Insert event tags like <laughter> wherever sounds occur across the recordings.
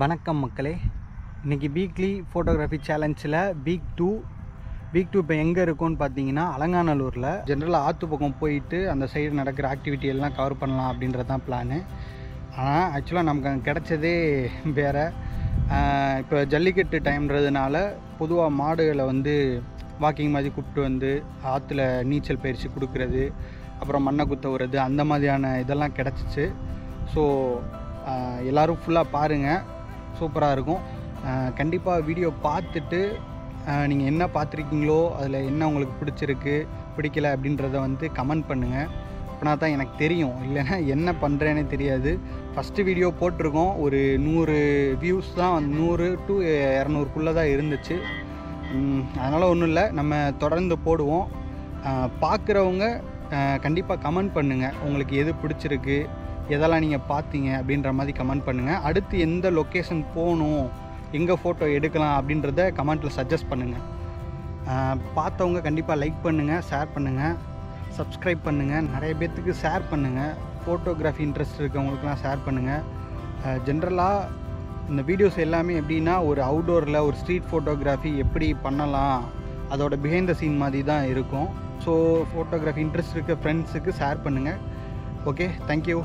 வணக்கம் மக்களே. இன்றைக்கி வீக்லி ஃபோட்டோகிராஃபி சேலஞ்சில் வீக் டூ வீக் டூ இப்போ எங்கே இருக்கும்னு பார்த்தீங்கன்னா அலங்காநல்லூரில் ஜென்ரலாக ஆற்று பக்கம் போயிட்டு அந்த சைடு நடக்கிற ஆக்டிவிட்டி எல்லாம் கவர் பண்ணலாம் அப்படின்றது தான் பிளானு ஆனால் ஆக்சுவலாக நமக்கு அங்கே கிடச்சதே வேறு. இப்போ ஜல்லிக்கட்டு டைம்ன்றதுனால பொதுவாக மாடுகளை வந்து வாக்கிங் மாதிரி கூப்பிட்டு வந்து ஆற்றுல நீச்சல் பயிற்சி கொடுக்கறது அப்புறம் மண்ணை குத்தவுறது அந்த மாதிரியான இதெல்லாம் கிடச்சிச்சு. ஸோ எல்லோரும் ஃபுல்லாக பாருங்கள் சூப்பராக இருக்கும். கண்டிப்பாக வீடியோ பார்த்துட்டு நீங்கள் என்ன பார்த்துருக்கீங்களோ அதில் என்ன உங்களுக்கு பிடிச்சிருக்கு பிடிக்கல அப்படின்றத வந்து கமெண்ட் பண்ணுங்கள் அப்படின்னா தான் எனக்கு தெரியும். இல்லைன்னா என்ன பண்ணுறேனே தெரியாது. ஃபஸ்ட்டு வீடியோ போட்டிருக்கோம். ஒரு நூறு வியூஸ் தான் வந்து நூறு டு இரநூறுக்குள்ளே தான் இருந்துச்சு. அதனால் ஒன்றும் இல்லை. நம்ம தொடர்ந்து போடுவோம். பார்க்குறவங்க கண்டிப்பாக கமெண்ட் பண்ணுங்கள் உங்களுக்கு எது பிடிச்சிருக்கு எதெல்லாம் நீங்கள் பார்த்தீங்க அப்படின்ற மாதிரி கமெண்ட் பண்ணுங்கள் அடுத்து எந்த லொக்கேஷன் போகணும் எங்கே ஃபோட்டோ எடுக்கலாம் அப்படின்றத கமெண்ட்டில் சஜஸ்ட் பண்ணுங்கள் பார்த்தவங்க கண்டிப்பாக லைக் பண்ணுங்கள் ஷேர் பண்ணுங்கள் சப்ஸ்கிரைப் பண்ணுங்கள் நிறைய பேர்த்துக்கு ஷேர் பண்ணுங்கள் ஃபோட்டோகிராஃபி இன்ட்ரெஸ்ட் இருக்கவங்களுக்குலாம் ஷேர் பண்ணுங்கள் ஜென்ரலாக இந்த வீடியோஸ் எல்லாமே எப்படின்னா ஒரு அவுடோரில் ஒரு ஸ்ட்ரீட் ஃபோட்டோகிராஃபி எப்படி பண்ணலாம் அதோட பிஹைண்ட் த சீன் மாதிரி தான் இருக்கும். ஸோ ஃபோட்டோகிராஃபி இன்ட்ரெஸ்ட் இருக்க ஃப்ரெண்ட்ஸுக்கு ஷேர் பண்ணுங்கள் ஓகே தேங்க்யூ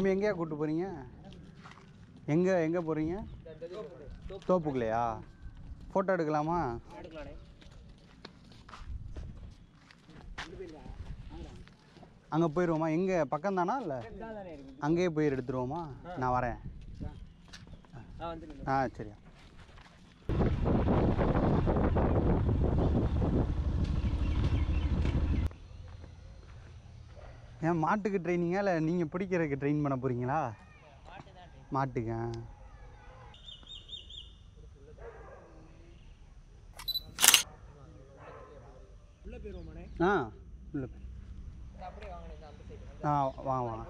தம்பி எங்கேயா கூப்பிட்டு போகிறீங்க எங்கே எங்கே போகிறீங்க தோப்புக்குள்ளையா? ஃபோட்டோ எடுக்கலாமா? அங்கே போயிடுவோமா எங்கே? பக்கம் தானா இல்லை அங்கேயே போய் எடுத்துருவோமா? நான் வரேன். ஆ சரியா. ஏன் மாட்டுக்கு ட்ரைனிங்கா இல்லை நீங்கள் பிடிக்கிறதுக்கு ட்ரெயின் பண்ண போகிறீங்களா மாட்டுக்கு ஆ. உள்ள ஆ வாங்க வாங்க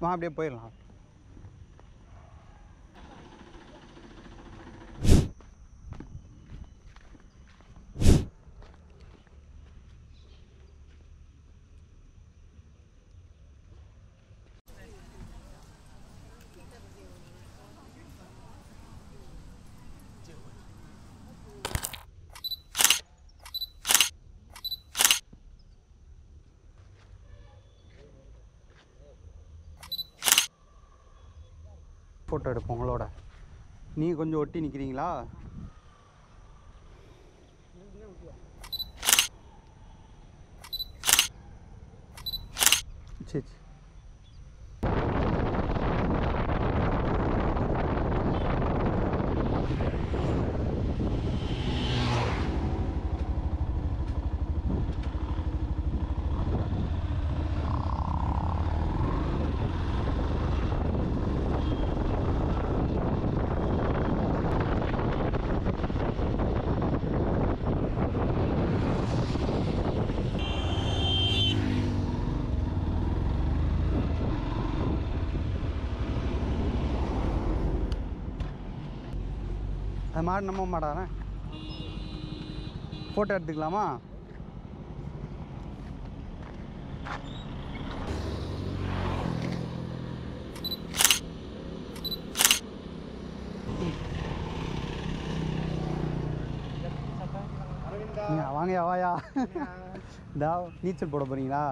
வா அப்படியே போயிடலாம். ஃபோட்டோ எடுப்போம் உங்களோட. நீங்கள் கொஞ்சம் ஒட்டி நிற்கிறீங்களா சரி அது மாடு நம்ம மாடானே ஃபோட்டோ எடுத்துக்கலாமா? வாங்கயா வாயா. இதா நீச்சல் போட போறீங்களா?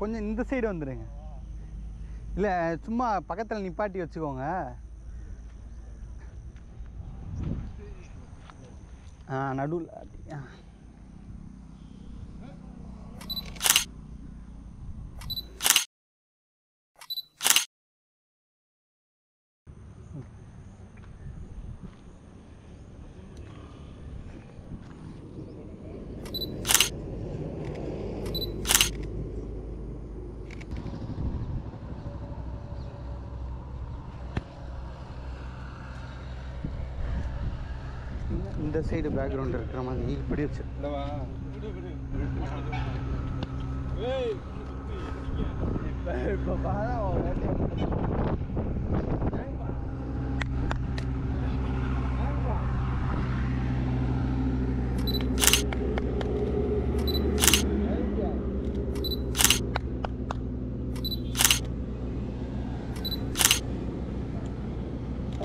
கொஞ்சம் இந்த சைடு வந்துடுங்க இல்லை சும்மா பக்கத்தில் நிப்பாட்டி வச்சுக்கோங்க. ஆ நடுவில் அப்படி ஆ இந்த- இந்த சைடு பேக்ரவுண்ட் இருக்கிற மாதிரி இப்படி வச்சு.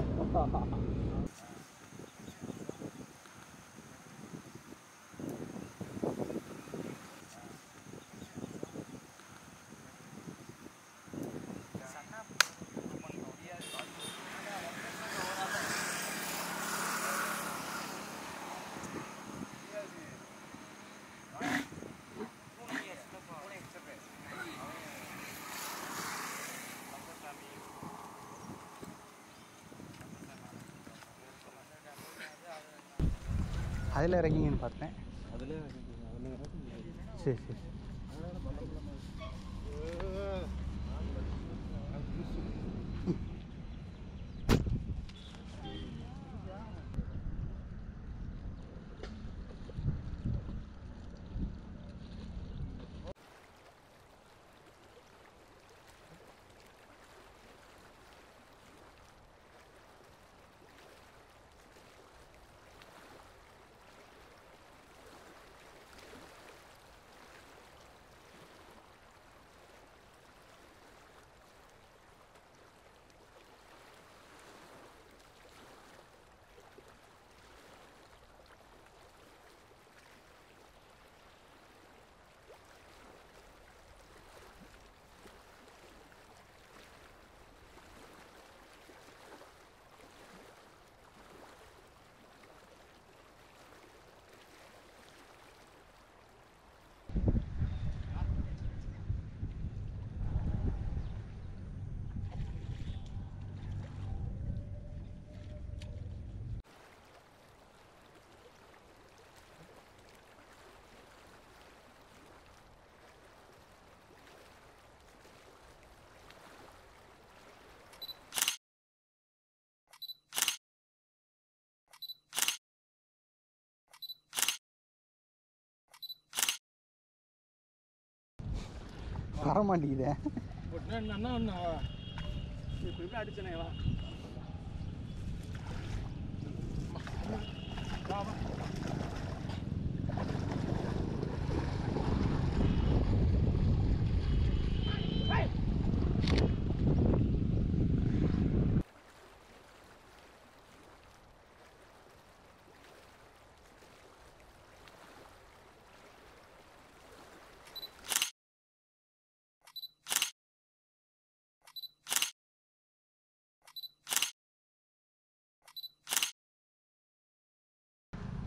இப்போ <laughs> அதில் இறங்கிங்கன்னு பார்த்தேன். சரி சரி. வரமாட்டேங்குதே. அடிச்சனேவா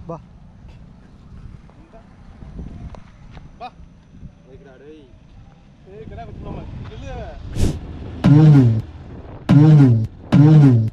Ba. Ba. Baiklah, deh. Eh, kenapa belum? Dulu.